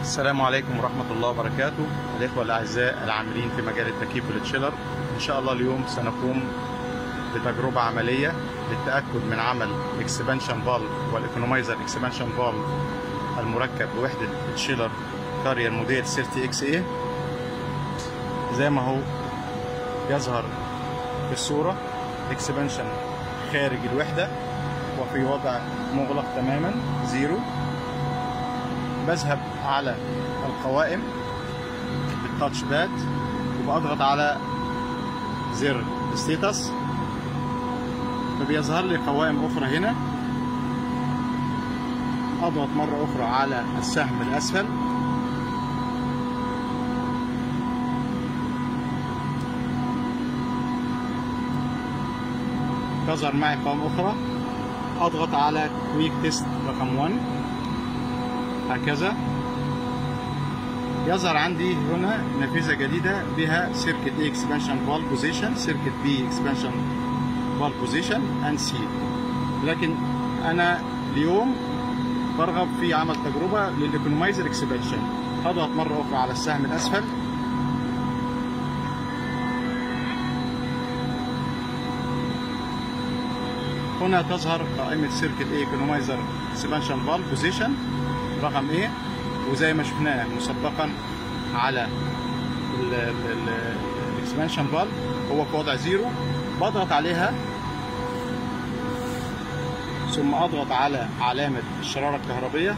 السلام عليكم ورحمة الله وبركاته. الإخوة الأعزاء العاملين في مجال التكييف وال chiller إن شاء الله اليوم سنقوم بتجربة عملية للتأكد من عمل expansion valve وال economizer expansion valve المركب بوحدة ال chiller Carrier موديل 30 XA زي ما هو يظهر في الصورة expansion خارج الوحدة وفي وضع مغلق تماما zero. بذهب على القوائم بال touch pad وبضغط على زر status فبيظهر لي قوائم أخرى هنا. أضغط مرة أخرى على السهم الأسفل. تظهر معي قوائم أخرى. أضغط على quick test رقم 1 هكذا. يظهر عندي هنا نافذة جديدة بها circuit A expansion valve position circuit B expansion valve position and C. لكن أنا اليوم برغب في عمل تجربة لل economizer expansion هضغط مرة أخرى على السهم الأسفل. هنا تظهر قائمة circuit A economizer expansion valve position. رقم إيه؟ وزي ما شفناه مسبقا على ال expansion valve هو في وضع zero بضغط عليها. ثم أضغط على علامة الشرارة الكهربية.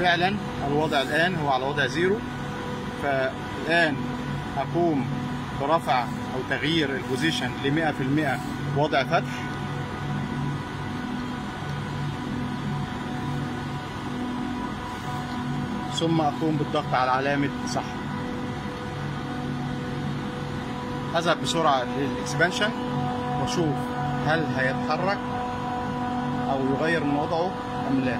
فعلا الوضع الآن هو على وضع zero فالآن أقوم برفع أو تغيير ال position ل 100% وضع فتح. ثم أقوم بالضغط على علامة صح. أذهب بسرعة لل expansion وأشوف هل هيتحرك أو يغير من وضعه أم لا.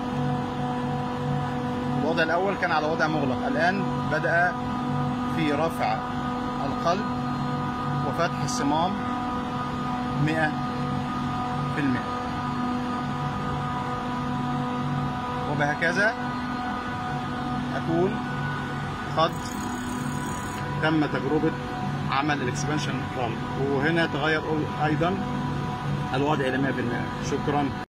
الوضع الأول كان على وضع مغلق. الآن بدأ في رفع القلب. وفتح الصمام مئة في المئة وبهكذا أكون قد تم تجربة عمل الاكسبانشن فالف وهنا تغير أيضا الوضع إلى 100% شكرا.